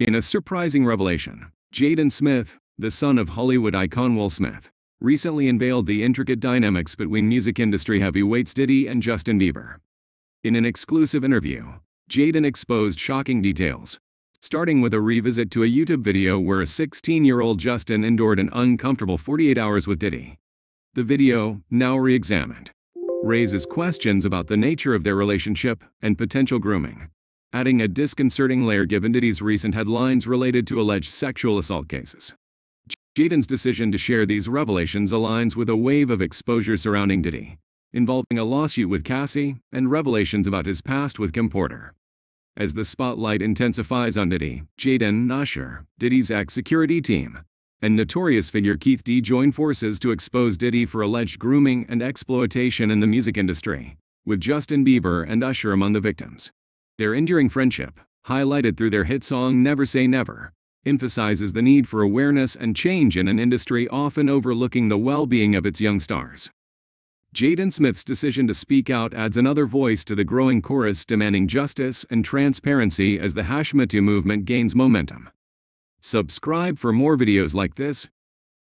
In a surprising revelation, Jaden Smith, the son of Hollywood icon Will Smith, recently unveiled the intricate dynamics between music industry heavyweights Diddy and Justin Bieber. In an exclusive interview, Jaden exposed shocking details, starting with a revisit to a YouTube video where a 16-year-old Justin endured an uncomfortable 48 hours with Diddy. The video, now re-examined, raises questions about the nature of their relationship and potential grooming, adding a disconcerting layer given Diddy's recent headlines related to alleged sexual assault cases. Jaden's decision to share these revelations aligns with a wave of exposure surrounding Diddy, involving a lawsuit with Cassie and revelations about his past with Kim Porter. As the spotlight intensifies on Diddy, Jaden Usher, Diddy's ex-security team, and notorious figure Keith D join forces to expose Diddy for alleged grooming and exploitation in the music industry, with Justin Bieber and Usher among the victims. Their enduring friendship, highlighted through their hit song Never Say Never, emphasizes the need for awareness and change in an industry often overlooking the well-being of its young stars. Jaden Smith's decision to speak out adds another voice to the growing chorus demanding justice and transparency as the #MeToo movement gains momentum. Subscribe for more videos like this